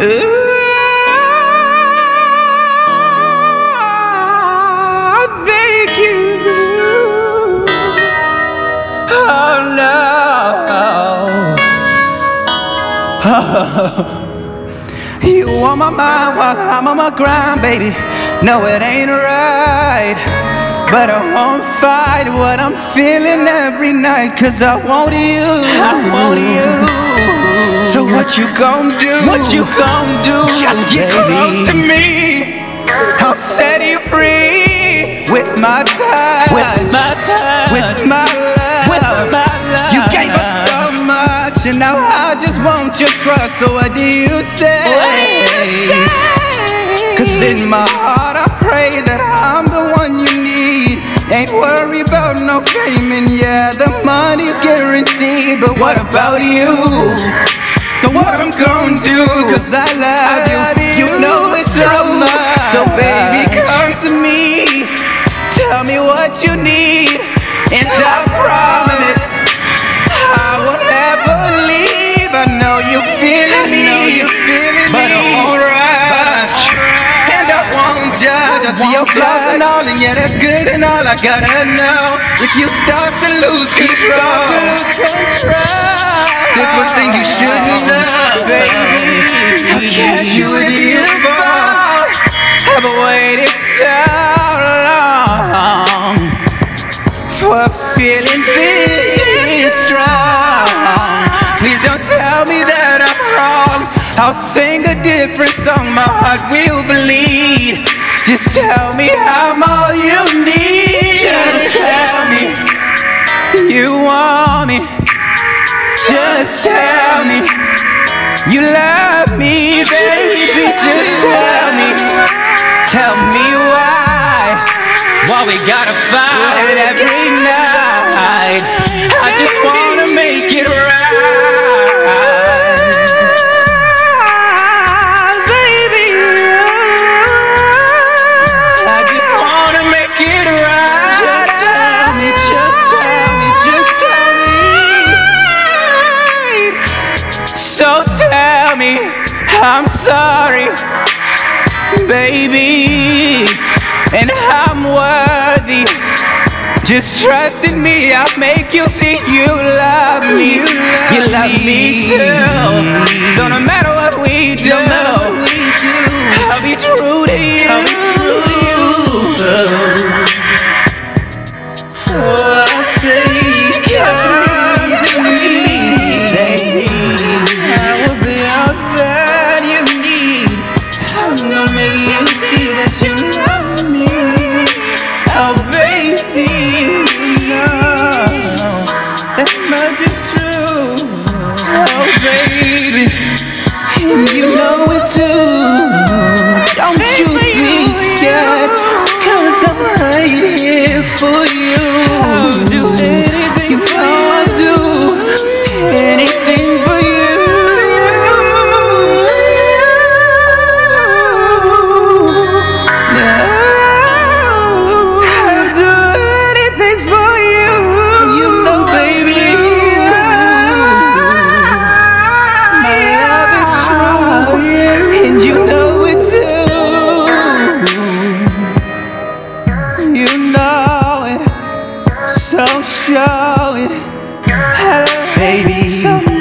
you. Oh on my mind while I'm on my grind, baby. No, it ain't right. But I won't fight what I'm feeling every night Cause I want you I want you So what you gon' do? What you gon' do? Just get baby? close to me I'll set you free With my touch With my touch With my love With my love You gave up so much And now I just want your trust So what do you say? What do you say? Cause in my no fame and yeah, the money's guaranteed But what about you? So what I'm gonna do? Cause I love you, you know it so much So baby come to me, tell me what you need won't judge, I see your flaws and all And yeah that's good and all. I gotta know If you start to lose control. There's one thing you shouldn't love, baby. How can you give up? Have waited so long For feeling this strong? Please don't I'll sing a different song, my heart will bleed. Just tell me I'm all you need. Just tell me you want me Just tell me you love me, baby. Just tell me, tell me why. Why we gotta fight every night I'm sorry, baby, and I'm worthy. Just trust in me, I'll make you see you love me. You love, you love me. me. too. So no matter what we do, no matter what we do I'll be true to you. so show it, baby. So